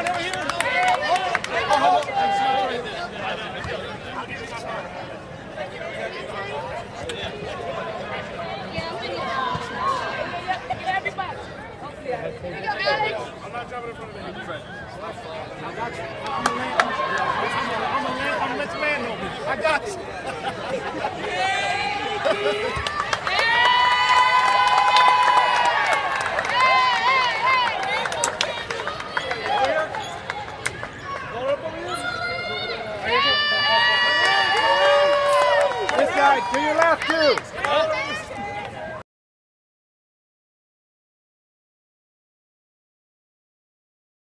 on, over here. Oh, I'm not jumping in front of you. I got you. I'm a man. I'm a man. I'm a man. I got you. right, to your left, too.